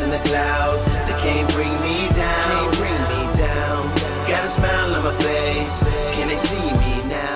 in the clouds. They can't bring me down. Can't bring me down. Got a smile on my face. Can they see me now?